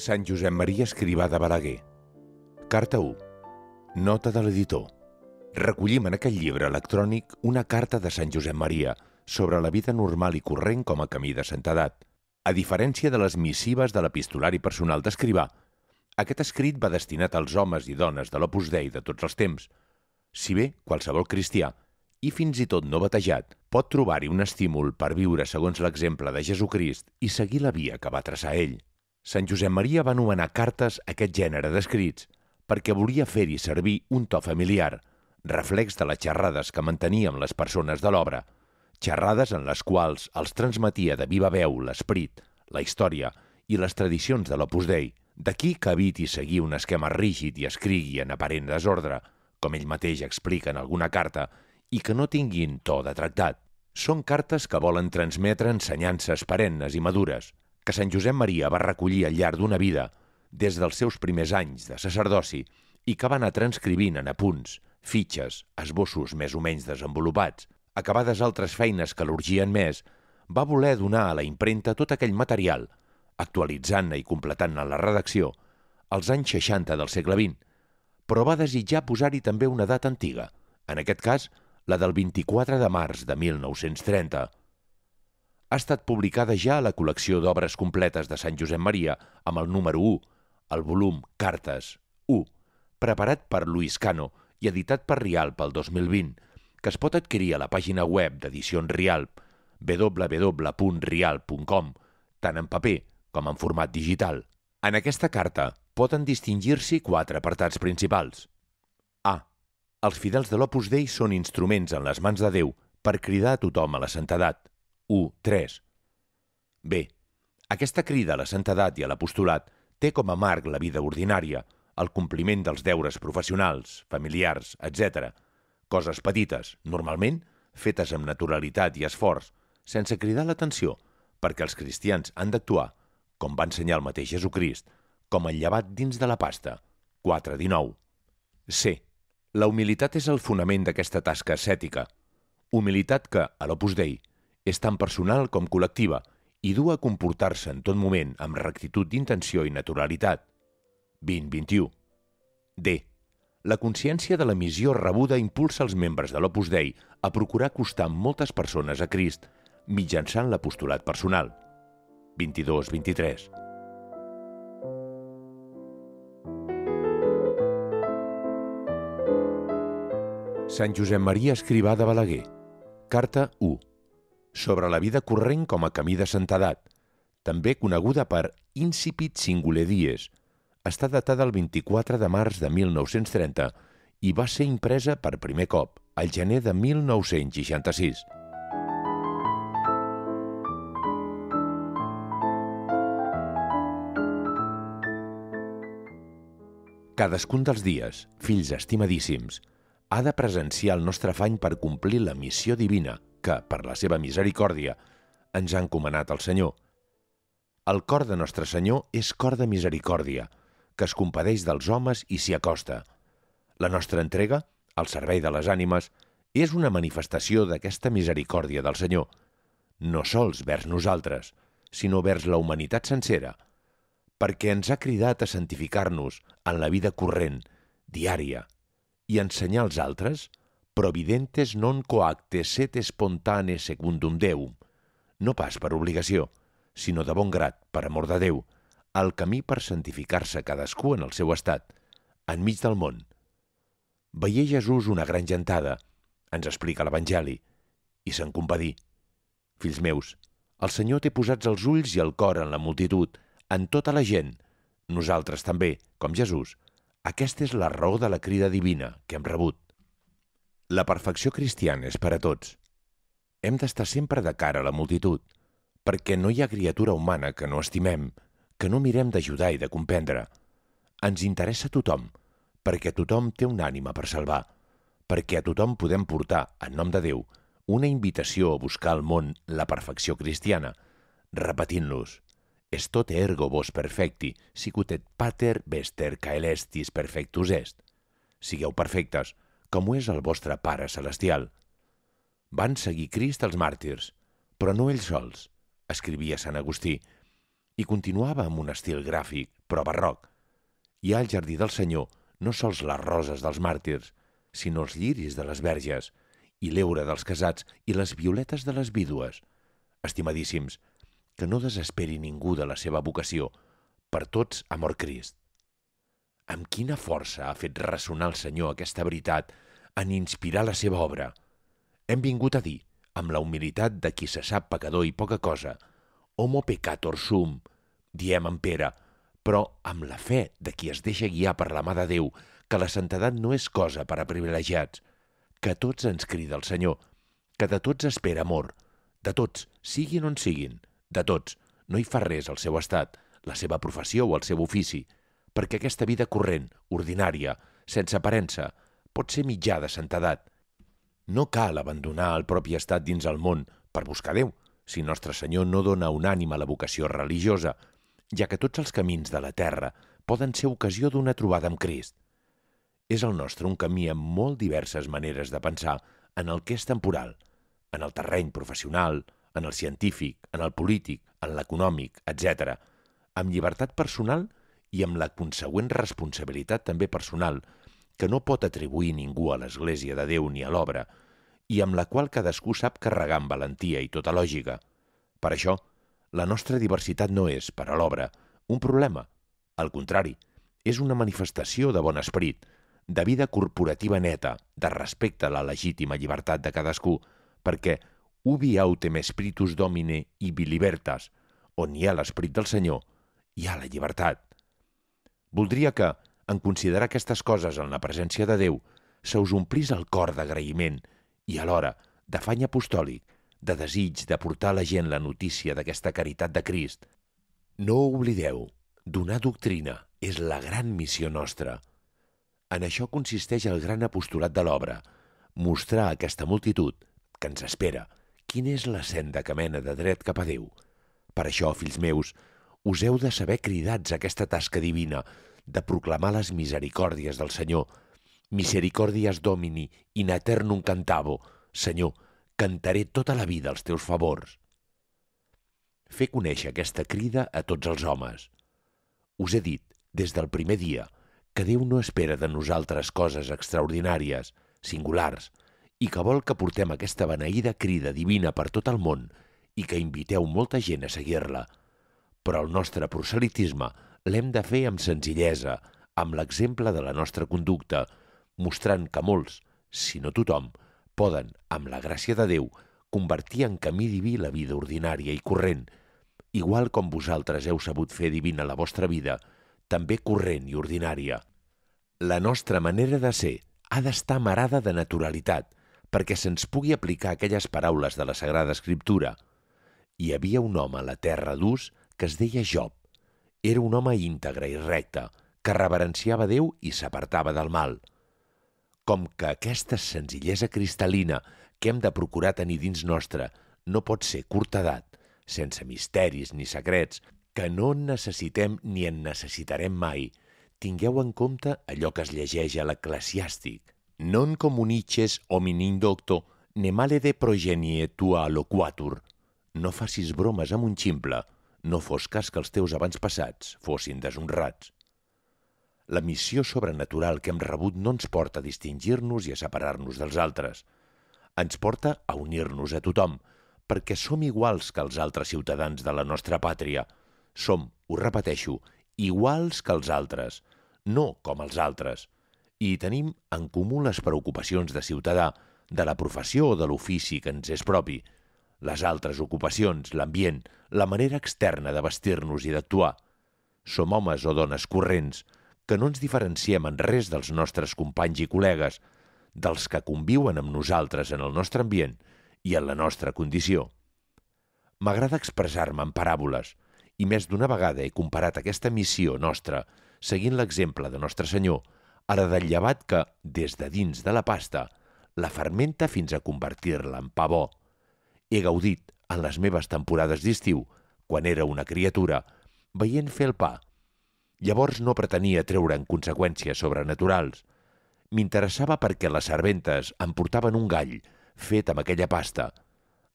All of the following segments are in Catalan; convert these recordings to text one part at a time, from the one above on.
Sant Josep Maria Escrivà de Balaguer. Carta 1. Nota de l'editor. Recollim en aquest llibre electrònic una carta de Sant Josep Maria sobre la vida normal i corrent com a camí de santedat. A diferència de les missives de l'epistolari personal d'Escrivà, aquest escrit va destinat als homes i dones de l'Opus Dei de tots els temps. Si bé qualsevol cristià, i fins i tot no batejat, pot trobar-hi un estímul per viure segons l'exemple de Jesucrist i seguir la via que va traçar ell. Sant Josep Maria va anomenar cartes aquest gènere d'escrits perquè volia fer-hi servir un to familiar, reflex de les xerrades que mantenia amb les persones de l'obra, xerrades en les quals els transmetia de viva veu l'esperit, la història i les tradicions de l'Opus Dei. D'aquí que eviti seguir un esquema rígid i escrigui en aparent desordre, com ell mateix explica en alguna carta, i que no tinguin to de tractat. Són cartes que volen transmetre ensenyances perennes i madures, que Sant Josep Maria va recollir al llarg d'una vida, des dels seus primers anys de sacerdoci, i que va anar transcrivint en apunts, fitxes, esbossos més o menys desenvolupats. Acabades altres feines que l'urgien més, va voler donar a la impremta tot aquell material, actualitzant-ne i completant-ne la redacció, als anys 60 del segle XX, però va desitjar posar-hi també una data antiga, en aquest cas, la del 24 de març de 1930. Ha estat publicada ja a la col·lecció d'obres completes de Sant Josep Maria amb el número 1, el volum Cartes 1, preparat per Luis Cano i editat per Rialp el 2020, que es pot adquirir a la pàgina web d'Edicions Rialp, www.rialp.com, tant en paper com en format digital. En aquesta carta poden distingir-s'hi quatre apartats principals. A. Els fidels de l'Opus Dei són instruments en les mans de Déu per cridar a tothom a la santedat. 1. 3. B. Aquesta crida a la santedat i a l'apostolat té com a marc la vida ordinària, el compliment dels deures professionals, familiars, etc. Coses petites, normalment, fetes amb naturalitat i esforç, sense cridar l'atenció, perquè els cristians han d'actuar, com va ensenyar el mateix Jesucrist, com el llevat dins de la pasta. 4.19. C. La humilitat és el fonament d'aquesta tasca ascètica. Humilitat que, a l'Opus Dei, és tan personal com col·lectiva i du a comportar-se en tot moment amb rectitud d'intenció i naturalitat. 20-21. D. La consciència de la missió rebuda impulsa els membres de l'Opus Dei a procurar acostar moltes persones a Crist mitjançant l'apostolat personal. 22-23. Sant Josep Maria Escrivà de Balaguer. Carta 1. Sobre la vida corrent com a camí de santedat, també coneguda per Incipit Singule Dies, està datada el 24 de març de 1930 i va ser impresa per primer cop al gener de 1966. Cadascun dels dies, fills estimadíssims, ha de presenciar el nostre afany per complir la missió divina que, per la seva misericòrdia, ens ha encomanat el Senyor. El cor de Nostre Senyor és cor de misericòrdia, que es compadeix dels homes i s'hi acosta. La nostra entrega, al servei de les ànimes, és una manifestació d'aquesta misericòrdia del Senyor, no sols vers nosaltres, sinó vers la humanitat sencera, perquè ens ha cridat a santificar-nos en la vida corrent, diària, i ensenyar als altres providentes non coacte set spontane secundum Deum, no pas per obligació, sinó de bon grat, per amor de Déu, el camí per santificar-se cadascú en el seu estat, enmig del món. Veié Jesús una gran gentada, ens explica l'Evangeli, i se'n compadí. Fills meus, el Senyor té posats els ulls i el cor en la multitud, en tota la gent, nosaltres també, com Jesús. Aquesta és la raó de la crida divina que hem rebut. La perfecció cristiana és per a tots. Hem d'estar sempre de cara a la multitud, perquè no hi ha criatura humana que no estimem, que no mirem d'ajudar i de comprendre. Ens interessa tothom, perquè tothom té una ànima per salvar, perquè a tothom podem portar, en nom de Déu, una invitació a buscar al món la perfecció cristiana, repetint-los est tot ergo vos perfecti, sicut et pater vester caelestis perfectus est. Sigueu perfectes, com ho és el vostre Pare Celestial. Van seguir Crist els màrtirs, però no ells sols, escrivia Sant Agustí, i continuava amb un estil gràfic, però barroc. Hi ha al jardí del Senyor no sols les roses dels màrtirs, sinó els lliris de les verges, i l'eure dels casats i les violetes de les vídues. Estimadíssims, que no desesperi ningú de la seva vocació, per tots ha mort Crist. Amb quina força ha fet ressonar el Senyor aquesta veritat en inspirar la seva obra. Hem vingut a dir, amb la humilitat de qui se sap pecador i poca cosa, homo peccator sum, diem en Pere, però amb la fe de qui es deixa guiar per la mà de Déu, que la santedat no és cosa per a privilegiats, que tots ens crida el Senyor, que de tots espera amor, de tots, siguin on siguin, de tots, no hi fa res el seu estat, la seva professió o el seu ofici, perquè aquesta vida corrent, ordinària, sense aparença, pot ser mitjà de santedat. No cal abandonar el propi estat dins el món per buscar Déu, si Nostre Senyor no dona un ànim a la vocació religiosa, ja que tots els camins de la terra poden ser ocasió d'una trobada amb Crist. És el nostre un camí amb molt diverses maneres de pensar en el que és temporal, en el terreny professional, en el científic, en el polític, en l'econòmic, etc., amb llibertat personal i amb la consegüent responsabilitat també personal que no pot atribuir ningú a l'Església de Déu ni a l'obra, i amb la qual cadascú sap carregar amb valentia i tota lògica. Per això, la nostra diversitat no és, per a l'obra, un problema. Al contrari, és una manifestació de bon esperit, de vida corporativa neta, de respecte a la legítima llibertat de cadascú, perquè ubi autem spiritus domine i bilibertas, on hi ha l'esperit del Senyor, hi ha la llibertat. Voldria que, en considerar aquestes coses en la presència de Déu, se us omplís el cor d'agraïment i alhora d'afany apostòlic de desig de portar a la gent la notícia d'aquesta caritat de Crist. No oblideu, donar doctrina és la gran missió nostra. En això consisteix el gran apostolat de l'obra, mostrar a aquesta multitud, que ens espera, quina és la senda que mena de dret cap a Déu. Per això, fills meus, us heu de saber cridats a aquesta tasca divina de proclamar les misericòrdies del Senyor. Misericòrdies Domini in eternum cantavo, Senyor, cantaré tota la vida els teus favors. Fer conèixer aquesta crida a tots els homes. Us he dit, des del primer dia, que Déu no espera de nosaltres coses extraordinàries, singulars, i que vol que portem aquesta beneïda crida divina per tot el món i que inviteu molta gent a seguir-la. Però el nostre proselitisme l'hem de fer amb senzillesa, amb l'exemple de la nostra conducta, mostrant que molts, si no tothom, poden, amb la gràcia de Déu, convertir en camí diví la vida ordinària i corrent, igual com vosaltres heu sabut fer divina la vostra vida, també corrent i ordinària. La nostra manera de ser ha d'estar marada de naturalitat, perquè se'ns pugui aplicar aquelles paraules de la Sagrada Escriptura. Hi havia un home a la terra d'ús que es deia Job. Era un home íntegre i recte, que reverenciava Déu i s'apartava del mal – com que aquesta senzillesa cristal·lina que hem de procurar tenir dins nostre no pot ser curta edat, sense misteris ni secrets, que no en necessitem ni en necessitarem mai, tingueu en compte allò que es llegeix a l'eclesiàstic. Non comunices hominim docto, ne male de progenie tua loquatur. No facis bromes amb un ximple, no fos cas que els teus abans passats fossin deshonrats. La missió sobrenatural que hem rebut no ens porta a distingir-nos i a separar-nos dels altres. Ens porta a unir-nos a tothom, perquè som iguals que els altres ciutadans de la nostra pàtria. Som, ho repeteixo, iguals que els altres, no com els altres. I tenim en comú les preocupacions de ciutadà, de la professió o de l'ofici que ens és propi, les altres ocupacions, l'ambient, la manera externa de vestir-nos i d'actuar. Som homes o dones corrents, que no ens diferenciem en res dels nostres companys i col·legues, dels que conviuen amb nosaltres en el nostre ambient i en la nostra condició. M'agrada expressar-me en paràboles, i més d'una vegada he comparat aquesta missió nostra, seguint l'exemple de Nostre Senyor, a la del llevat que, des de dins de la pasta, la fermenta fins a convertir-la en pa bo. He gaudit, en les meves temporades d'estiu, quan era una criatura, veient fer el pa, Llavors no pretenia en conseqüències sobrenaturals. M'interessava perquè les serventes em portaven un gall fet amb aquella pasta.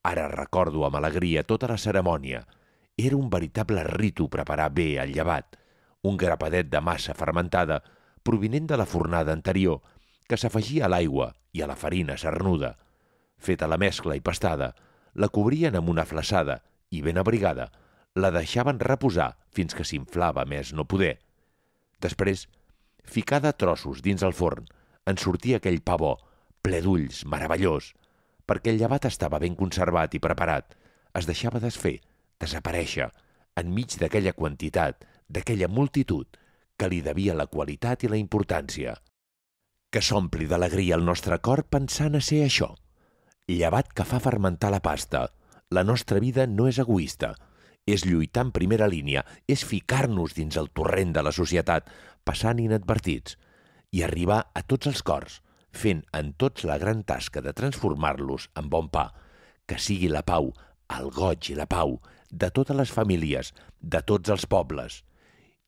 Ara recordo amb alegria tota la cerimònia era un veritable ritu preparar bé el llevat, un grapadet de massa fermentada provinent de la fornada anterior que s'afegia a l'aigua i a la farina cernuda. Feta la mescla i pastada, la cobrien amb una flaçada i, ben abrigada, la deixaven reposar fins que s'inflava més no poder. Després, ficada a trossos dins el forn, en sortia aquell pa bo, ple d'ulls, meravellós, perquè el llevat estava ben conservat i preparat, es deixava desfer, desaparèixer, enmig d'aquella quantitat, d'aquella multitud, que li devia la qualitat i la importància. Que s'ompli d'alegria el nostre cor pensant a ser això. Llevat que fa fermentar la pasta. La nostra vida no és egoista, és lluitar en primera línia, és ficar-nos dins el torrent de la societat, passant inadvertits, i arribar a tots els cors, fent en tots la gran tasca de transformar-los en bon pa, que sigui la pau, el goig i la pau, de totes les famílies, de tots els pobles.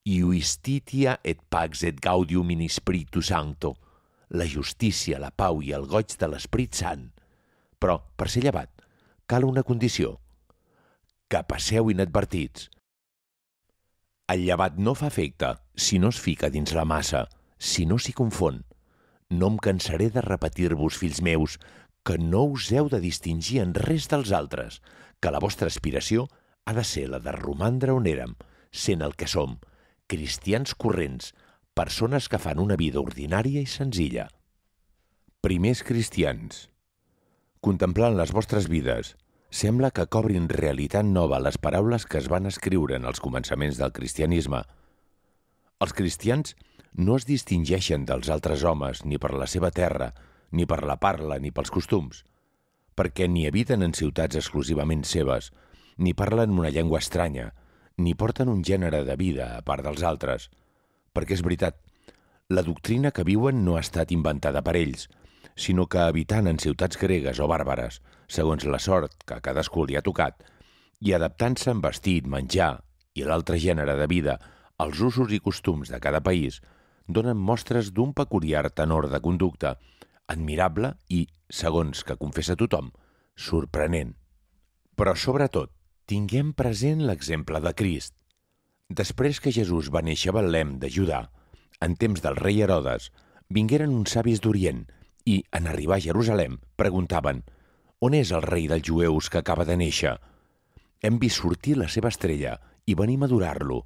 Iustitia et pax et gaudium in spiritu sancto, la justícia, la pau i el goig de l'Esprit Sant. Però, per ser llevat, cal una condició – que passeu inadvertits. El llevat no fa efecte si no es fica dins la massa, si no s'hi confon. No em cansaré de repetir-vos, fills meus, que no us heu de distingir en res dels altres, que la vostra aspiració ha de ser la de romandre on érem, sent el que som, cristians corrents, persones que fan una vida ordinària i senzilla. Primers cristians. Contemplant les vostres vides, sembla que cobrin realitat nova les paraules que es van escriure en els començaments del cristianisme. Els cristians no es distingeixen dels altres homes ni per la seva terra, ni per la parla, ni pels costums, perquè ni habiten en ciutats exclusivament seves, ni parlen una llengua estranya, ni porten un gènere de vida a part dels altres. Perquè és veritat, la doctrina que viuen no ha estat inventada per ells, sinó que habitant en ciutats gregues o bàrbares, segons la sort que cadascú li ha tocat, i adaptant-se en vestit, menjar i l'altre gènere de vida als usos i costums de cada país, donen mostres d'un peculiar tenor de conducta, admirable i, segons que confessa tothom, sorprenent. Però, sobretot, tinguem present l'exemple de Crist. Després que Jesús va néixer a Betlem de Judà, en temps del rei Herodes, vingueren uns savis d'Orient i, en arribar a Jerusalem, preguntaven «On és el rei dels jueus que acaba de néixer?» Hem vist sortir la seva estrella i venim a adorar-lo.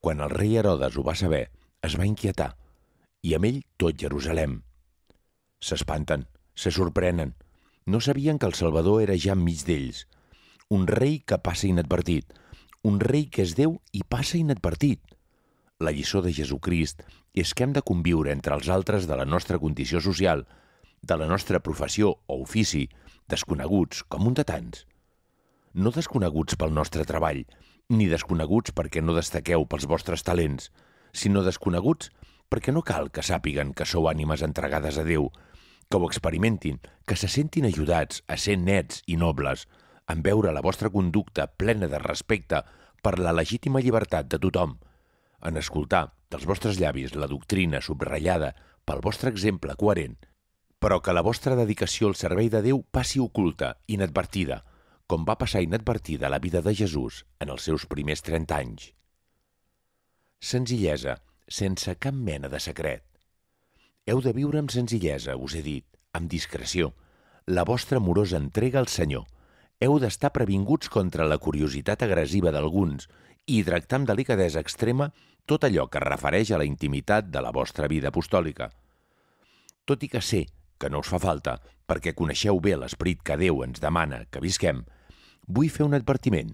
Quan el rei Herodes ho va saber, es va inquietar, i amb ell tot Jerusalem. S'espanten, se sorprenen. No sabien que el Salvador era ja enmig d'ells. Un rei que passa inadvertit, un rei que és Déu i passa inadvertit. La lliçó de Jesucrist és que hem de conviure entre els altres de la nostra condició social, de la nostra professió o ofici, desconeguts com un de tants. No desconeguts pel nostre treball, ni desconeguts perquè no destaqueu pels vostres talents, sinó desconeguts perquè no cal que sàpiguen que sou ànimes entregades a Déu, que ho experimentin, que se sentin ajudats a ser nets i nobles, en veure la vostra conducta plena de respecte per la legítima llibertat de tothom, en escoltar dels vostres llavis la doctrina subratllada pel vostre exemple coherent, però que la vostra dedicació al servei de Déu passi oculta, inadvertida, com va passar inadvertida la vida de Jesús en els seus primers 30 anys. Senzillesa, sense cap mena de secret. Heu de viure amb senzillesa, us he dit, amb discreció, la vostra amorosa entrega al Senyor. Heu d'estar previnguts contra la curiositat agressiva d'alguns i tractar amb delicadesa extrema tot allò que es refereix a la intimitat de la vostra vida apostòlica. Tot i que sé que no us fa falta, perquè coneixeu bé l'esperit que Déu ens demana que visquem, vull fer un advertiment.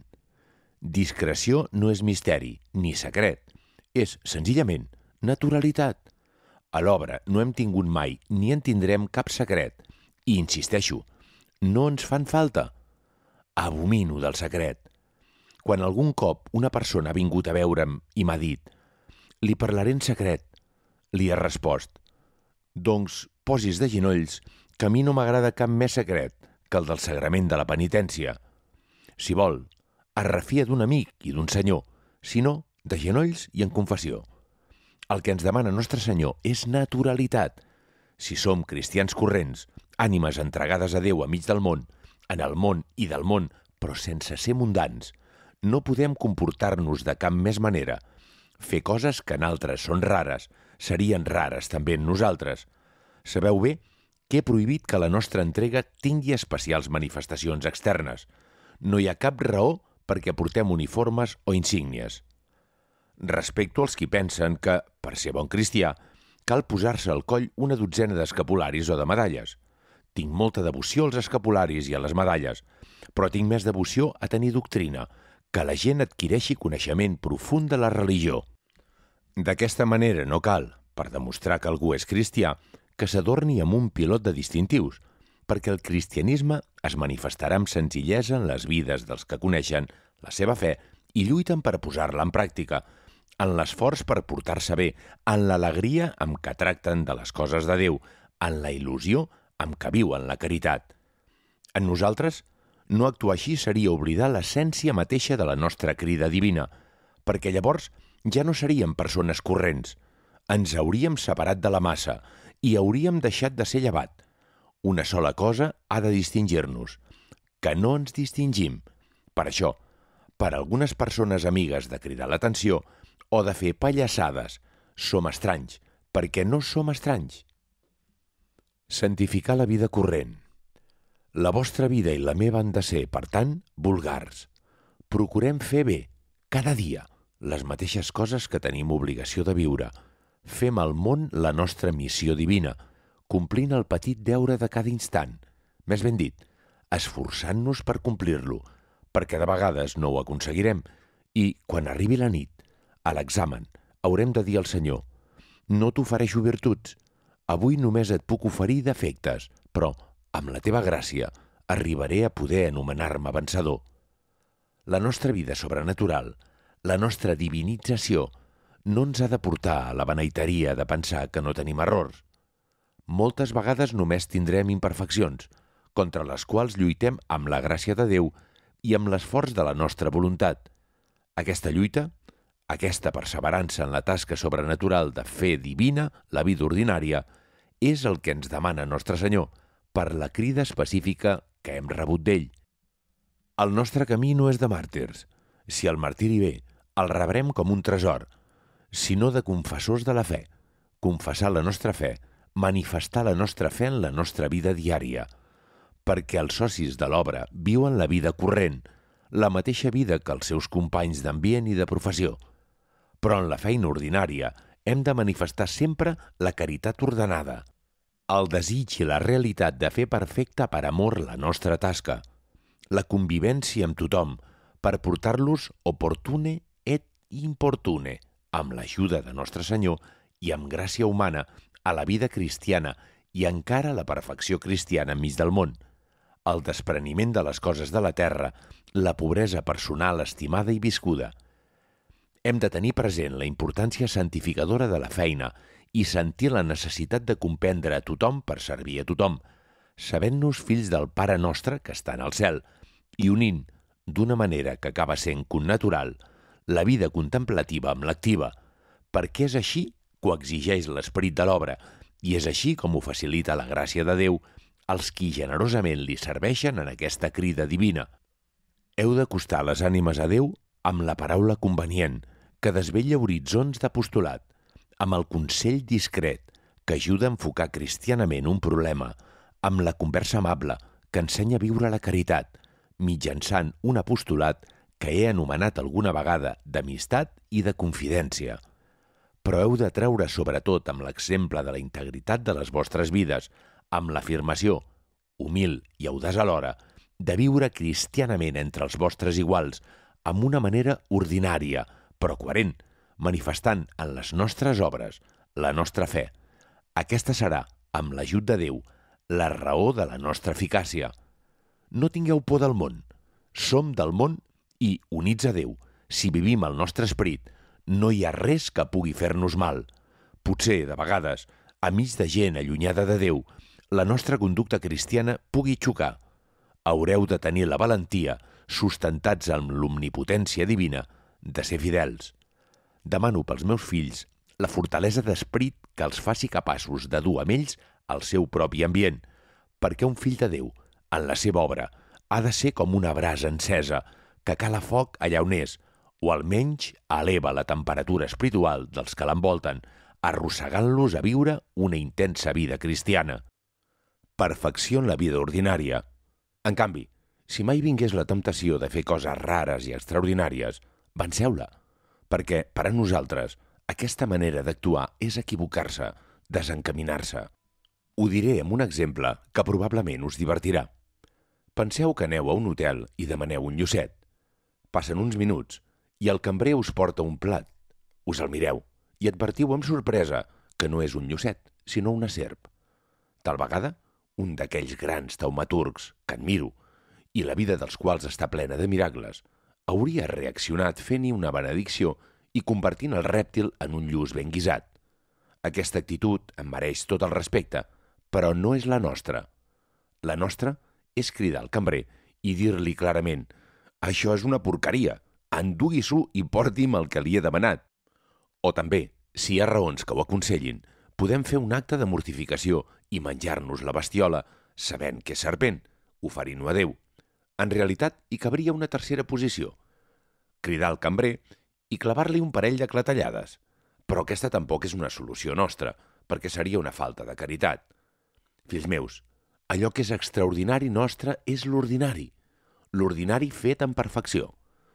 Discreció no és misteri, ni secret. És, senzillament, naturalitat. A l'obra no hem tingut mai ni en tindrem cap secret. I insisteixo, no ens fan falta. Abomino del secret. Quan algun cop una persona ha vingut a veure'm i m'ha dit «Li parlaré en secret», li he respost «Doncs posis de genolls, que a mi no m'agrada cap més secret que el del sagrament de la penitència. Si vol, es refia d'un amic i d'un senyor, si no, de genolls i en confessió. El que ens demana Nostre Senyor és naturalitat. Si som cristians corrents, ànimes entregades a Déu a mig del món, en el món i del món, però sense ser mundans, no podem comportar-nos de cap més manera. Fer coses que en altres són rares, serien rares també en nosaltres. Sabeu bé que he prohibit que la nostra entrega tingui especials manifestacions externes. No hi ha cap raó perquè portem uniformes o insígnies. Respecto als qui pensen que, per ser bon cristià, cal posar-se al coll una dotzena d'escapularis o de medalles. Tinc molta devoció als escapularis i a les medalles, però tinc més devoció a tenir doctrina, que la gent adquireixi coneixement profund de la religió. D'aquesta manera no cal, per demostrar que algú és cristià, que s'adorni amb un pilot de distintius, perquè el cristianisme es manifestarà amb senzillesa en les vides dels que coneixen la seva fe i lluiten per posar-la en pràctica, en l'esforç per portar-se bé, en l'alegria amb què tracten de les coses de Déu, en la il·lusió amb què viuen la caritat. En nosaltres, no actuar així seria oblidar l'essència mateixa de la nostra crida divina, perquè llavors ja no seríem persones corrents. Ens hauríem separat de la massa i hauríem deixat de ser llevat. Una sola cosa ha de distingir-nos, que no ens distingim. Per això, per algunes persones amigues de cridar l'atenció o de fer pallassades, som estranys, perquè no som estranys. Santificar la vida corrent. La vostra vida i la meva han de ser, per tant, vulgars. Procurem fer bé, cada dia, les mateixes coses que tenim obligació de viure – fem al món la nostra missió divina, complint el petit deure de cada instant, més ben dit, esforçant-nos per complir-lo, perquè de vegades no ho aconseguirem. I, quan arribi la nit, a l'examen, haurem de dir al Senyor «No t'ofereixo virtuts, avui només et puc oferir defectes, però, amb la teva gràcia, arribaré a poder anomenar-me vencedor». La nostra vida sobrenatural, la nostra divinització, no ens ha de portar a la beneiteria de pensar que no tenim errors. Moltes vegades només tindrem imperfeccions, contra les quals lluitem amb la gràcia de Déu i amb l'esforç de la nostra voluntat. Aquesta lluita, aquesta perseverança en la tasca sobrenatural de fe divina, la vida ordinària, és el que ens demana Nostre Senyor per la crida específica que hem rebut d'ell. El nostre camí no és de màrtirs. Si el martiri ve, el rebrem com un tresor – sinó de confessors de la fe, confessar la nostra fe, manifestar la nostra fe en la nostra vida diària, perquè els socis de l'obra viuen la vida corrent, la mateixa vida que els seus companys d'ambient i de professió. Però en la feina ordinària hem de manifestar sempre la caritat ordenada, el desig i la realitat de fer perfecta per amor la nostra tasca, la convivència amb tothom, per portar-los oportune et importune, amb l'ajuda de Nostre Senyor i amb gràcia humana, a la vida cristiana i encara la perfecció cristiana enmig del món, el despreniment de les coses de la terra, la pobresa personal estimada i viscuda. Hem de tenir present la importància santificadora de la feina i sentir la necessitat de comprendre a tothom per servir a tothom, sabent-nos fills del Pare nostre que està en el cel i unint, d'una manera que acaba sent connatural, la vida contemplativa amb l'activa, perquè és així que ho exigeix l'esperit de l'obra i és així com ho facilita la gràcia de Déu als qui generosament li serveixen en aquesta crida divina. Heu d'acostar les ànimes a Déu amb la paraula convenient, que desvella horitzons d'apostolat, amb el consell discret, que ajuda a enfocar cristianament un problema, amb la conversa amable, que ensenya a viure la caritat, mitjançant un apostolat que he anomenat alguna vegada d'amistat i de confidència. Però heu de treure sobretot amb l'exemple de la integritat de les vostres vides, amb l'afirmació, humil i audaç alhora, de viure cristianament entre els vostres iguals, amb una manera ordinària, però coherent, manifestant en les nostres obres la nostra fe. Aquesta serà, amb l'ajut de Déu, la raó de la nostra eficàcia. No tingueu por del món. Som del món i, units a Déu, si vivim el nostre esperit, no hi ha res que pugui fer-nos mal. Potser, de vegades, a mig de gent allunyada de Déu, la nostra conducta cristiana pugui xocar. Haureu de tenir la valentia, sustentats amb l'omnipotència divina, de ser fidels. Demano pels meus fills la fortalesa d'esperit que els faci capaços de dur amb ells el seu propi ambient, perquè un fill de Déu, en la seva obra, ha de ser com una brasa encesa, que cala foc allà on és, o almenys eleva la temperatura espiritual dels que l'envolten, arrossegant-los a viure una intensa vida cristiana. Perfecció en la vida ordinària. En canvi, si mai vingués la temptació de fer coses rares i extraordinàries, venceu-la, perquè, per a nosaltres, aquesta manera d'actuar és equivocar-se, desencaminar-se. Ho diré amb un exemple que probablement us divertirà. Penseu que aneu a un hotel i demaneu un llucet. Passen uns minuts i el cambrer us porta un plat. Us el mireu i advertiu amb sorpresa que no és un llucet, sinó una serp. Tal vegada, un d'aquells grans taumaturgs que admiro i la vida dels quals està plena de miracles, hauria reaccionat fent-hi una benedicció i convertint el rèptil en un lluç ben guisat. Aquesta actitud em mereix tot el respecte, però no és la nostra. La nostra és cridar al cambrer i dir-li clarament «Això és una porqueria, endugui-s'ho i porti'm el que li he demanat». O també, si hi ha raons que ho aconsellin, podem fer un acte de mortificació i menjar-nos la bestiola sabent que és serpent, oferint-ho a Déu. En realitat, hi cabria una tercera posició. Cridar al cambrer i clavar-li un parell de clatellades. Però aquesta tampoc és una solució nostra, perquè seria una falta de caritat. Fills meus, allò que és extraordinari nostre és l'ordinari. L'ordinari fet amb perfecció.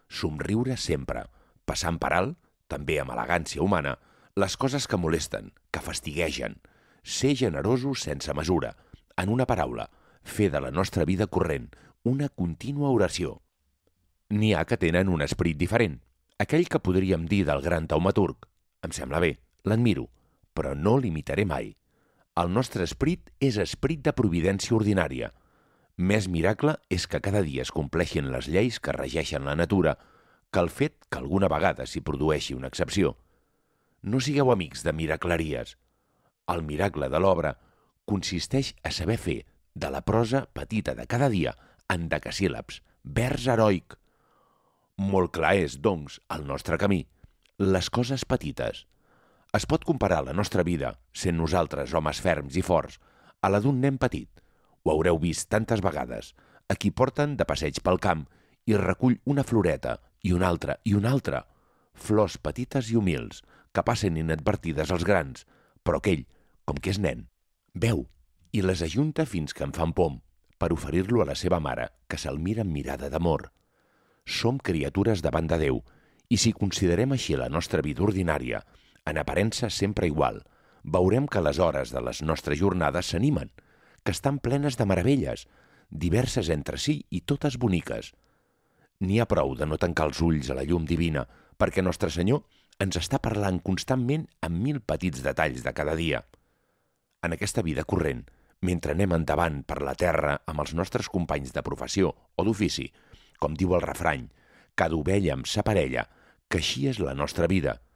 Somriure sempre, passant per alt, també amb elegància humana, les coses que molesten, que fastiguegen. Ser generosos sense mesura. En una paraula, fer de la nostra vida corrent una contínua oració. N'hi ha que tenen un esperit diferent. Aquell que podríem dir del gran taumaturg. Em sembla bé, l'admiro, però no l'imitaré mai. El nostre esprit és esprit de providència ordinària. Més miracle és que cada dia es compleixin les lleis que regeixen la natura que el fet que alguna vegada s'hi produeixi una excepció. No sigueu amics de miracleries. El miracle de l'obra consisteix a saber fer de la prosa petita de cada dia en decasíl·labs, vers heroic. Molt clar és, doncs, el nostre camí, les coses petites – es pot comparar la nostra vida, sent nosaltres homes ferms i forts, a la d'un nen petit. Ho haureu vist tantes vegades, a qui porten de passeig pel camp i recull una floreta i una altra i una altra. Flors petites i humils, que passen inadvertides als grans, però aquell, com que és nen, veu i les ajunta fins que en fan pom per oferir-lo a la seva mare, que se'l mira amb mirada d'amor. Som criatures davant de Déu, i si considerem així la nostra vida ordinària, en aparença sempre igual, veurem que les hores de les nostres jornades s'animen, que estan plenes de meravelles, diverses entre si i totes boniques. N'hi ha prou de no tancar els ulls a la llum divina, perquè Nostre Senyor ens està parlant constantment amb mil petits detalls de cada dia. En aquesta vida corrent, mentre anem endavant per la terra amb els nostres companys de professió o d'ofici, com diu el refrany, cada ovella amb sa parella, que així és la nostra vida –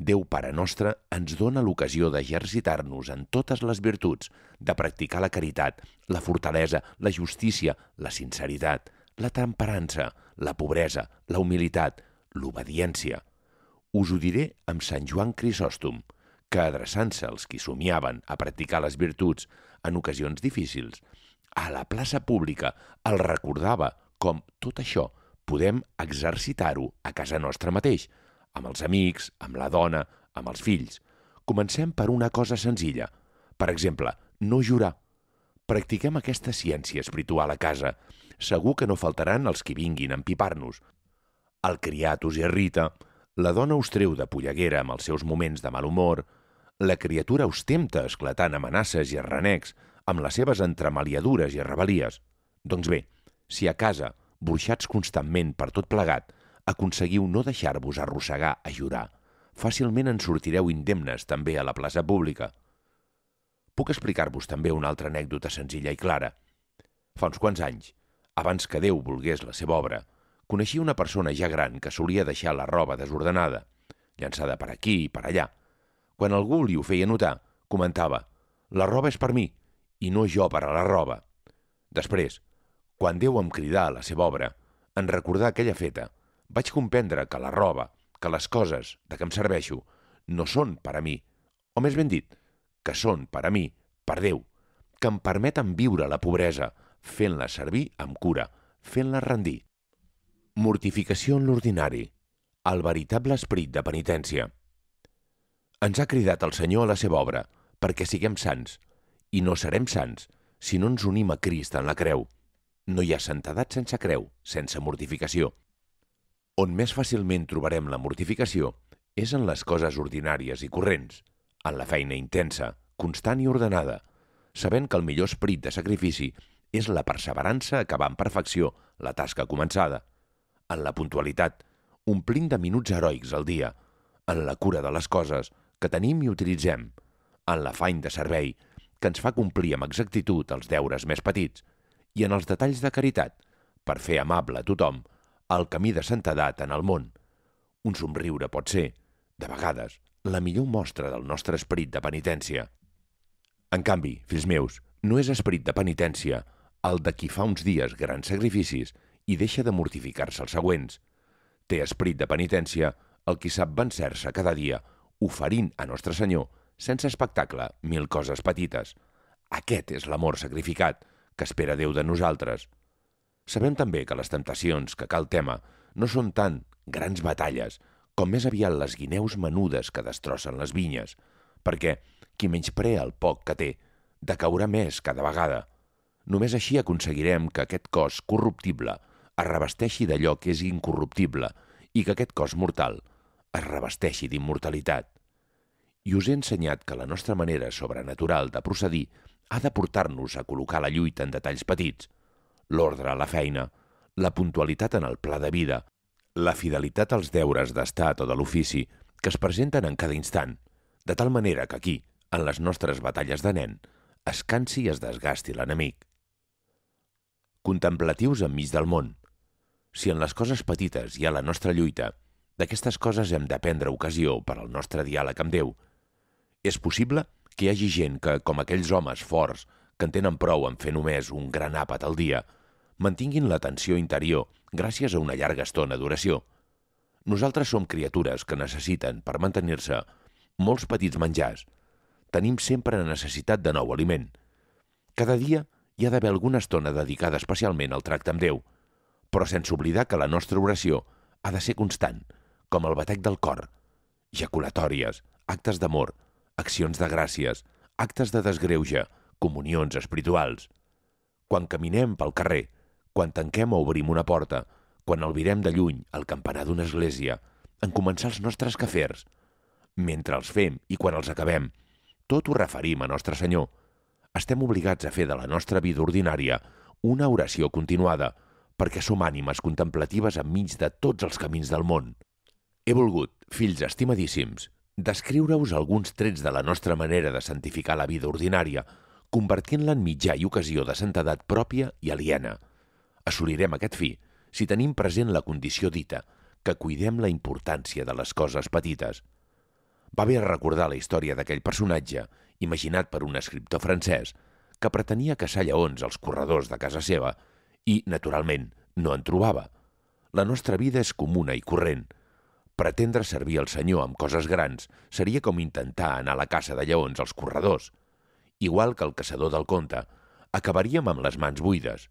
Déu Pare Nostre ens dona l'ocasió d'exercitar-nos en totes les virtuts, de practicar la caritat, la fortalesa, la justícia, la sinceritat, la temperança, la pobresa, la humilitat, l'obediència. Us ho diré amb Sant Joan Crisòstom, que adreçant-se als qui somiaven a practicar les virtuts en ocasions difícils, a la plaça pública el recordava com tot això podem exercitar-ho a casa nostra mateix, amb els amics, amb la dona, amb els fills. Comencem per una cosa senzilla. Per exemple, no jurar. Practiquem aquesta ciència espiritual a casa. Segur que no faltaran els que vinguin a empipar-nos. El criat us irrita, la dona us treu de polleguera amb els seus moments de mal humor, la criatura us tempta esclatant amenaces i renecs amb les seves entremaliadures i rebel·lies. Doncs bé, si a casa, burxats constantment per tot plegat, aconseguiu no deixar-vos arrossegar a jurar, fàcilment en sortireu indemnes també a la plaça pública. Puc explicar-vos també una altra anècdota senzilla i clara. Fa uns quants anys, abans que Déu volgués la seva obra, coneixia una persona ja gran que solia deixar la roba desordenada, llançada per aquí i per allà. Quan algú li ho feia notar, comentava «La roba és per mi, i no jo per a la roba». Després, quan Déu em cridà a la seva obra, en recordar aquella feta, vaig comprendre que la roba, que les coses de què em serveixo, no són per a mi, o més ben dit, que són per a mi, per Déu, que em permeten viure la pobresa, fent-la servir amb cura, fent-la rendir. Mortificació en l'ordinari, el veritable esperit de penitència. Ens ha cridat el Senyor a la seva obra perquè siguem sants, i no serem sants si no ens unim a Crist en la creu. No hi ha santedat sense creu, sense mortificació. On més fàcilment trobarem la mortificació és en les coses ordinàries i corrents, en la feina intensa, constant i ordenada, sabent que el millor esperit de sacrifici és la perseverança a acabar en perfecció la tasca començada, en la puntualitat, omplint de minuts heroics al dia, en la cura de les coses que tenim i utilitzem, en l'afany de servei que ens fa complir amb exactitud els deures més petits i en els detalls de caritat per fer amable a tothom el camí de santedat en el món. Un somriure pot ser, de vegades, la millor mostra del nostre esperit de penitència. En canvi, fills meus, no és esperit de penitència el de qui fa uns dies grans sacrificis i deixa de mortificar-se els següents. Té esperit de penitència el qui sap vencer-se cada dia, oferint a Nostre Senyor, sense espectacle, mil coses petites. Aquest és l'amor sacrificat que espera Déu de nosaltres. Sabem també que les temptacions que cal tema no són tant grans batalles com més aviat les guineus menudes que destrossen les vinyes, perquè qui menysprea el poc que té, decaurà més cada vegada. Només així aconseguirem que aquest cos corruptible es revesteixi d'allò que és incorruptible i que aquest cos mortal es revesteixi d'immortalitat. I us he ensenyat que la nostra manera sobrenatural de procedir ha de portar-nos a col·locar la lluita en detalls petits, l'ordre a la feina, la puntualitat en el pla de vida, la fidelitat als deures d'estat o de l'ofici que es presenten en cada instant, de tal manera que aquí, en les nostres batalles de nen, es cansi i es desgasti l'enemic. Contemplatius enmig del món, si en les coses petites hi ha la nostra lluita, d'aquestes coses hem de prendre ocasió per al nostre diàleg amb Déu. És possible que hi hagi gent que, com aquells homes forts que en tenen prou en fer només un gran àpat al dia, mantinguin l'atenció interior gràcies a una llarga estona d'oració. Nosaltres som criatures que necessiten, per mantenir-se, molts petits menjars. Tenim sempre necessitat de nou aliment. Cada dia hi ha d'haver alguna estona dedicada especialment al tracte amb Déu – però sense oblidar que la nostra oració ha de ser constant, com el batec del cor, jaculatòries, actes d'amor, accions de gràcies, actes de desgreuja, comunions espirituals. Quan caminem pel carrer, quan tanquem o obrim una porta, quan albirem de lluny el campanar d'una església, en començar els nostres cafers, mentre els fem i quan els acabem, tot ho referim a Nostre Senyor. Estem obligats a fer de la nostra vida ordinària una oració continuada, perquè som ànimes contemplatives enmig de tots els camins del món. He volgut, fills estimadíssims, descriure-us alguns trets de la nostra manera de santificar la vida ordinària, convertint-la en mitjà i ocasió de santedat pròpia i aliena. Assolirem aquest fi si tenim present la condició dita, que cuidem la importància de les coses petites. Va bé recordar la història d'aquell personatge, imaginat per un escriptor francès, que pretenia caçar lleons als corredors de casa seva i, naturalment, no en trobava. La nostra vida és comuna i corrent. Pretendre servir el Senyor amb coses grans seria com intentar anar a la caça de lleons als corredors. Igual que el caçador del conte, acabaríem amb les mans buides.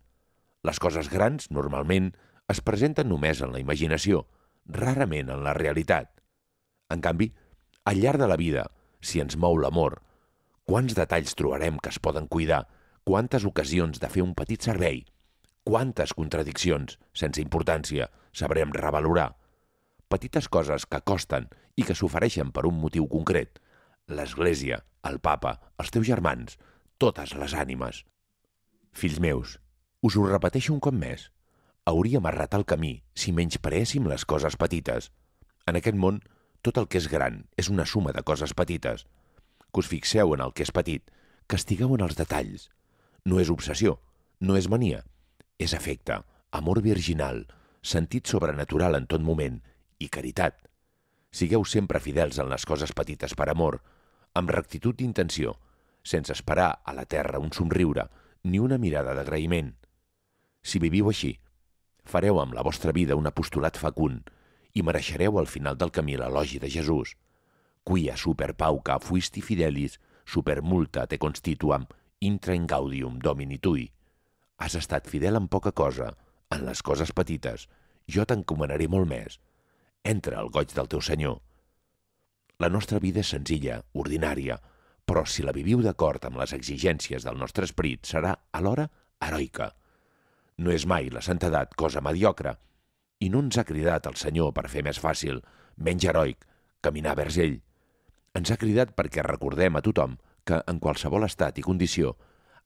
Les coses grans, normalment, es presenten només en la imaginació, rarament en la realitat. En canvi, al llarg de la vida, si ens mou l'amor, quants detalls trobarem que es poden cuidar, quantes ocasions de fer un petit servei, Quantes contradiccions, sense importància, sabrem revalorar. Petites coses que costen i que s'ofereixen per un motiu concret. L'Església, el papa, els teus germans, totes les ànimes. Fills meus, us ho repeteixo un cop més. Hauríem arrat el camí si menys paréssim les coses petites. En aquest món, tot el que és gran és una suma de coses petites. Que us fixeu en el que és petit, que estigueu en els detalls. No és obsessió, no és mania, és afecte, amor virginal, sentit sobrenatural en tot moment i caritat. Sigueu sempre fidels en les coses petites per amor, amb rectitud d'intenció, sense esperar a la terra un somriure ni una mirada d'agraïment. Si viviu així, fareu amb la vostra vida un apostolat fecund i mereixereu al final del camí l'elogi de Jesús. Quia super pauca fuisti fidelis, super multa te constituam, intra in gaudium domini tui. Has estat fidel en poca cosa, en les coses petites, jo t'encomanaré molt més. Entra al goig del teu senyor. La nostra vida és senzilla, ordinària, però si la viviu d'acord amb les exigències del nostre esperit, serà alhora heroica. No és mai la santedat cosa mediocre, i no ens ha cridat el Senyor per fer més fàcil, menys heroic, caminar vers ell. Ens ha cridat perquè recordem a tothom que, en qualsevol estat i condició,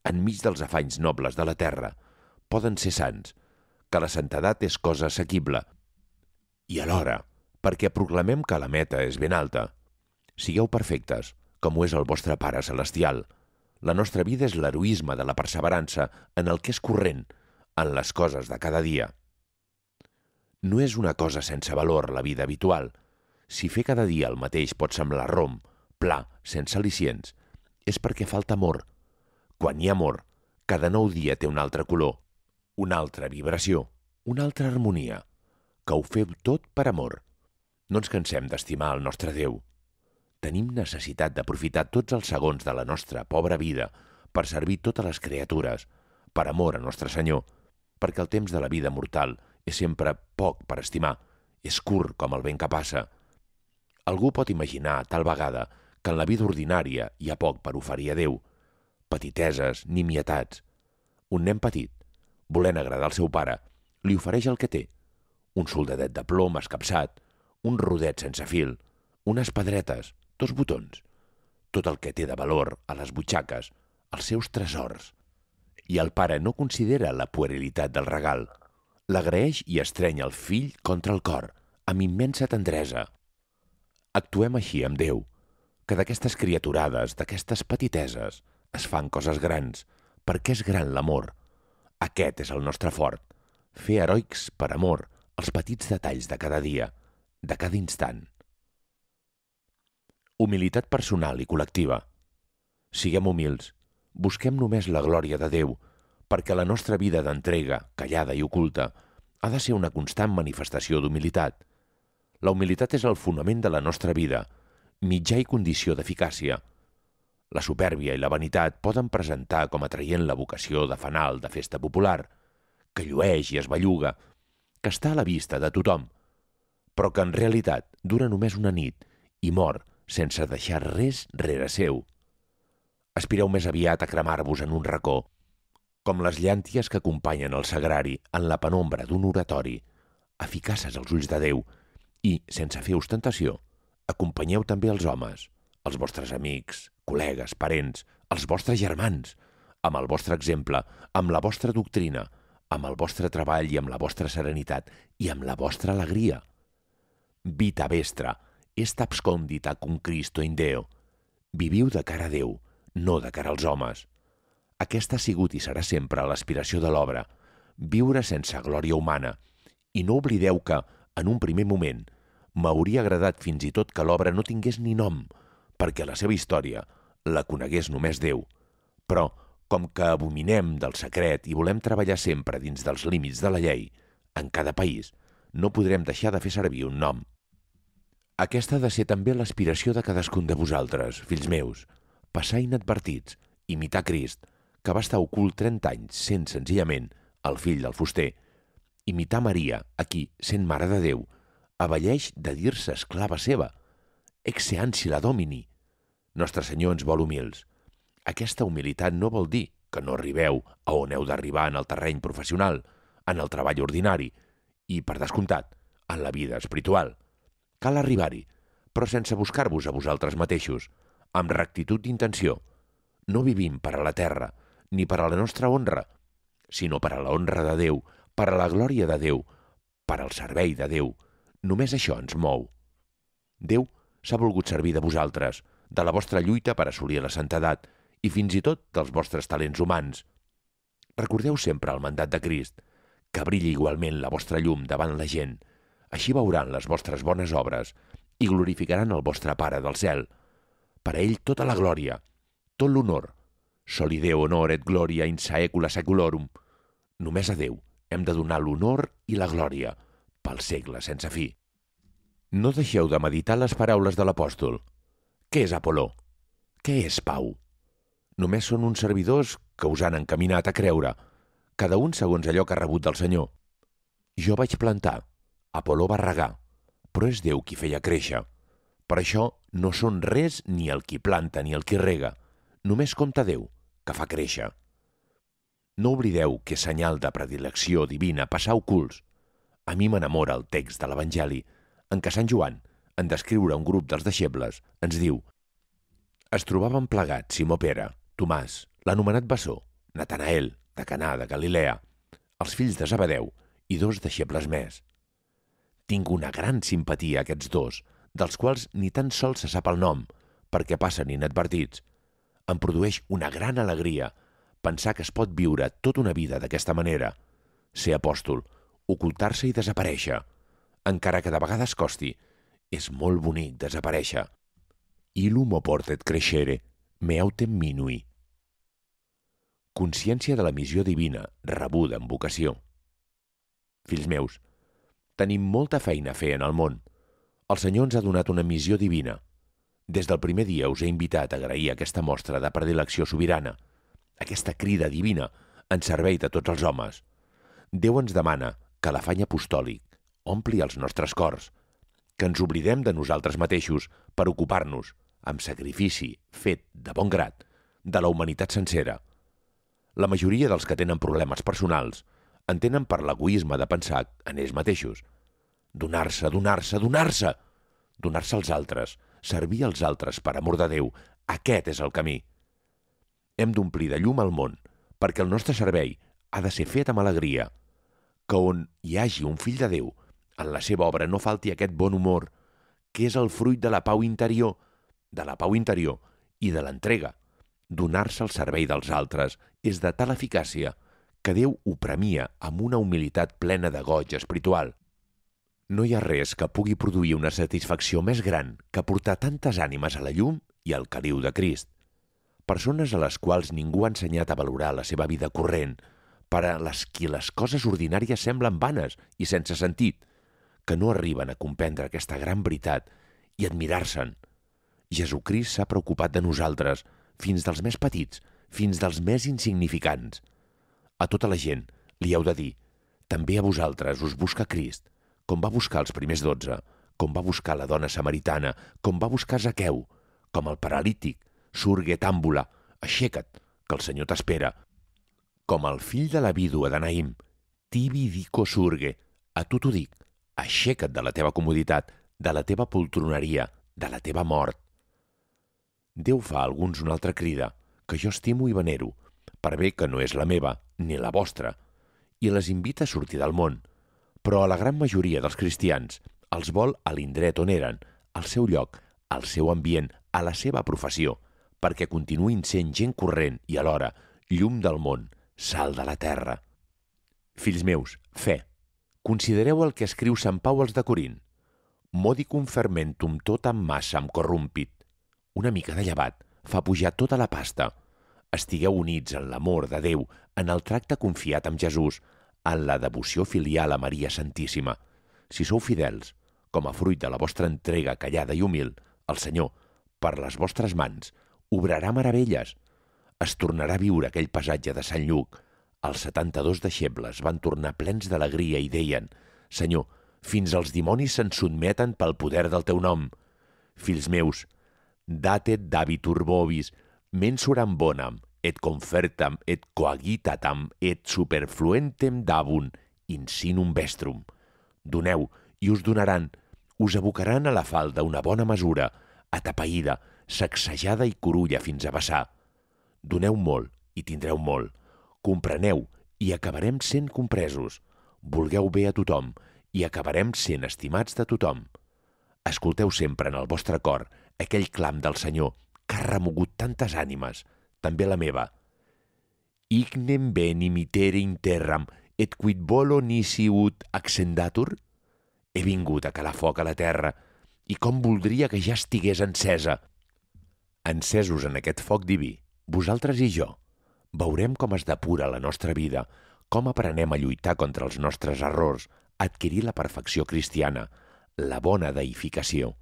enmig dels afanys nobles de la terra, poden ser sants, que la santedat és cosa assequible, i alhora, perquè proclamem que la meta és ben alta. Sigueu perfectes, com ho és el vostre Pare Celestial. La nostra vida és l'heroisme de la perseverança en el que és corrent, en les coses de cada dia. No és una cosa sense valor la vida habitual. Si fer cada dia el mateix pot semblar rom, pla, sense al·licients, és perquè falta amor. Quan hi ha amor, cada nou dia té un altre color, una altra vibració, una altra harmonia. Que ho feu tot per amor. No ens cansem d'estimar el nostre Déu tenim necessitat d'aprofitar tots els segons de la nostra pobra vida per servir totes les criatures, per amor a Nostre Senyor, perquè el temps de la vida mortal és sempre poc per estimar, és curt com el vent que passa. Algú pot imaginar, tal vegada, que en la vida ordinària hi ha poc per oferir a Déu, petiteses, nimietats. Un nen petit, volent agradar al seu pare, li ofereix el que té, un soldadet de plom escapçat, un rodet sense fil, unes pedretes, dos botons, tot el que té de valor a les butxaques, els seus tresors. I el pare no considera la puerilitat del regal. L'agraeix i estreny el fill contra el cor, amb immensa tendresa. Actuem així amb Déu, que d'aquestes criaturades, d'aquestes petiteses, es fan coses grans, perquè és gran l'amor. Aquest és el nostre fort, fer heroics per amor els petits detalls de cada dia, de cada instant humilitat personal i col·lectiva. Siguem humils, busquem només la glòria de Déu, perquè la nostra vida d'entrega, callada i oculta, ha de ser una constant manifestació d'humilitat. La humilitat és el fonament de la nostra vida, mitjà i condició d'eficàcia. La supèrbia i la vanitat poden presentar com atraient la vocació de fanal de festa popular, que llueix i es belluga, que està a la vista de tothom, però que en realitat dura només una nit i mor sense deixar res rere seu. Aspireu més aviat a cremar-vos en un racó, com les llànties que acompanyen el sagrari en la penombra d'un oratori, eficaces als ulls de Déu, i, sense fer ostentació, acompanyeu també els homes, els vostres amics, col·legues, parents, els vostres germans, amb el vostre exemple, amb la vostra doctrina, amb el vostre treball i amb la vostra serenitat i amb la vostra alegria. Vita vestra, est abscondita cum Cristo in Deo. Viviu de cara a Déu, no de cara als homes. Aquesta ha sigut i serà sempre l'aspiració de l'obra, viure sense glòria humana, i no oblideu que, en un primer moment, m'hauria agradat fins i tot que l'obra no tingués ni nom, perquè la seva història la conegués només Déu. Però, com que abominem del secret i volem treballar sempre dins dels límits de la llei, en cada país, no podrem deixar de fer servir un nom. Aquesta ha de ser també l'aspiració de cadascun de vosaltres, fills meus, passar inadvertits, imitar Crist, que va estar ocult 30 anys sent senzillament el fill del fuster, imitar Maria, a qui, sent mare de Déu, avelleix de dir-se esclava seva, exe la domini. Nostre Senyor ens vol humils. Aquesta humilitat no vol dir que no arribeu a on heu d'arribar en el terreny professional, en el treball ordinari i, per descomptat, en la vida espiritual. Cal arribar-hi, però sense buscar-vos a vosaltres mateixos, amb rectitud d'intenció. No vivim per a la terra, ni per a la nostra honra, sinó per a la honra de Déu, per a la glòria de Déu, per al servei de Déu. Només això ens mou. Déu s'ha volgut servir de vosaltres, de la vostra lluita per assolir la santedat i fins i tot dels vostres talents humans. Recordeu sempre el mandat de Crist, que brilli igualment la vostra llum davant la gent, així veuran les vostres bones obres i glorificaran el vostre Pare del cel. Per a ell tota la glòria, tot l'honor. Soli Déu honor et gloria in saecula seculorum. Només a Déu hem de donar l'honor i la glòria pel segle sense fi. No deixeu de meditar les paraules de l'apòstol. Què és Apoló? Què és Pau? Només són uns servidors que us han encaminat a creure, cada un segons allò que ha rebut del Senyor. Jo vaig plantar, Apoló va regar, però és Déu qui feia créixer. Per això no són res ni el qui planta ni el qui rega, només compta Déu, que fa créixer. No oblideu que senyal de predilecció divina passar ocults. A mi m'enamora el text de l'Evangeli, en què Sant Joan, en descriure un grup dels deixebles, ens diu Es trobaven plegats Simó Pere, Tomàs, l'anomenat Bessó, Natanael, de Canà de Galilea, els fills de Zebedeu i dos deixebles més. Tinc una gran simpatia a aquests dos, dels quals ni tan sols se sap el nom, perquè passen inadvertits. Em produeix una gran alegria pensar que es pot viure tota una vida d'aquesta manera, ser apòstol, ocultar-se i desaparèixer, encara que de vegades costi, és molt bonic desaparèixer. Ilum portet crescere, me autem minui. Consciència de la missió divina, rebuda en vocació. Fills meus, tenim molta feina a fer en el món. El Senyor ens ha donat una missió divina. Des del primer dia us he invitat a agrair aquesta mostra de predilecció sobirana, aquesta crida divina en servei de tots els homes. Déu ens demana que l'afany apostòlic ompli els nostres cors, que ens oblidem de nosaltres mateixos per ocupar-nos, amb sacrifici fet de bon grat, de la humanitat sencera. La majoria dels que tenen problemes personals en tenen per l'egoisme de pensar en ells mateixos. Donar-se, donar-se, donar-se! Donar-se als altres, servir als altres per amor de Déu, aquest és el camí. Hem d'omplir de llum el món, perquè el nostre servei ha de ser fet amb alegria, que on hi hagi un fill de Déu, en la seva obra no falti aquest bon humor, que és el fruit de la pau interior, de la pau interior i de l'entrega. Donar-se al servei dels altres és de tal eficàcia que Déu ho premia amb una humilitat plena de goig espiritual. No hi ha res que pugui produir una satisfacció més gran que portar tantes ànimes a la llum i al caliu de Crist. Persones a les quals ningú ha ensenyat a valorar la seva vida corrent, per a les qui les coses ordinàries semblen vanes i sense sentit, que no arriben a comprendre aquesta gran veritat i admirar-se'n. Jesucrist s'ha preocupat de nosaltres, fins dels més petits, fins dels més insignificants. A tota la gent li heu de dir, també a vosaltres us busca Crist, com va buscar els primers dotze, com va buscar la dona samaritana, com va buscar Zaqueu, com el paralític, surgue tàmbula, aixeca't, que el Senyor t'espera. Com el fill de la vídua de Naïm, tibi dico surgue, a tu t'ho dic, aixeca't de la teva comoditat, de la teva poltroneria, de la teva mort. Déu fa a alguns una altra crida, que jo estimo i venero, per bé que no és la meva, ni la vostra, i les invita a sortir del món. Però a la gran majoria dels cristians els vol a l'indret on eren, al seu lloc, al seu ambient, a la seva professió, perquè continuïn sent gent corrent i alhora llum del món, sal de la terra. Fills meus, fe, considereu el que escriu Sant Pau als de Corint. Modicum fermentum totam massam corrumpit. Una mica de llevat fa pujar tota la pasta. Estigueu units en l'amor de Déu, en el tracte confiat amb Jesús, en la devoció filial a Maria Santíssima. Si sou fidels, com a fruit de la vostra entrega callada i humil, el Senyor, per les vostres mans, obrarà meravelles. Es tornarà a viure aquell passatge de Sant Lluc. Els 72 deixebles van tornar plens d'alegria i deien «Senyor, fins els dimonis se'n sotmeten pel poder del teu nom. Fills meus, datet d'abitur bobis, mensuram bonam, et confertam, et coagitatam, et superfluentem dabun, insinum vestrum. Doneu, i us donaran, us abocaran a la falda una bona mesura, atapeïda, sacsejada i corulla fins a vessar. Doneu molt, i tindreu molt. Compreneu, i acabarem sent compresos. Vulgueu bé a tothom, i acabarem sent estimats de tothom. Escolteu sempre en el vostre cor aquell clam del Senyor que ha remogut tantes ànimes, també la meva. Ignem bene mitere interram, et quid volo nisi ut accendatur? He vingut a calar foc a la terra, i com voldria que ja estigués encesa. Encesos en aquest foc diví, vosaltres i jo, veurem com es depura la nostra vida, com aprenem a lluitar contra els nostres errors, adquirir la perfecció cristiana, la bona deificació.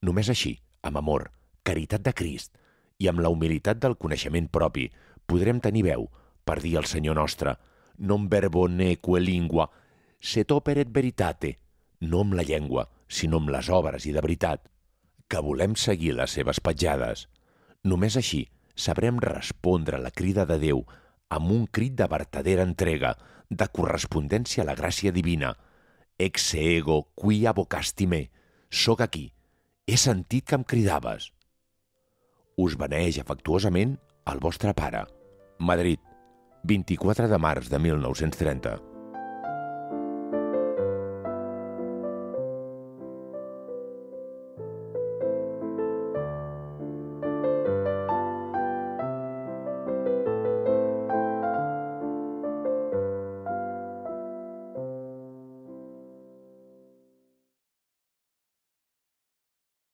Només així, amb amor, caritat de Crist, i amb la humilitat del coneixement propi podrem tenir veu per dir al Senyor nostre non verbo neque lingua, set operet veritate, no amb la llengua, sinó amb les obres i de veritat, que volem seguir les seves petjades. Només així sabrem respondre a la crida de Déu amb un crit de vertadera entrega, de correspondència a la gràcia divina. Ex ego qui abocasti me. Soc aquí. He sentit que em cridaves. Us beneix afectuosament el vostre pare. Madrid, 24 de març de 1930.